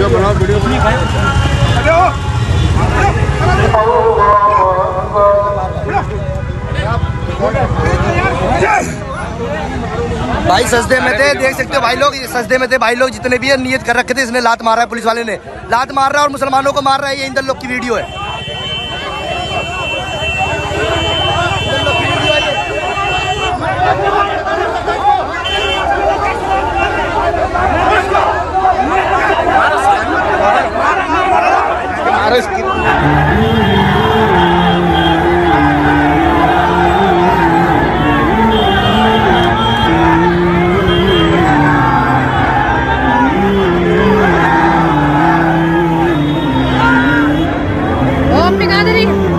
Video बनाओ, video भाई, सजदे में थे, देख सकते हो भाई लोग सजदे में थे भाई लोग, जितने भी है, नियत कर रखे थे, इसने लात मारा है पुलिस वाले ने। लात मार रहा है और मुसलमानों को मार रहा है, ये इंदर लोग की वीडियो है। caras que. Obrigada, Nick.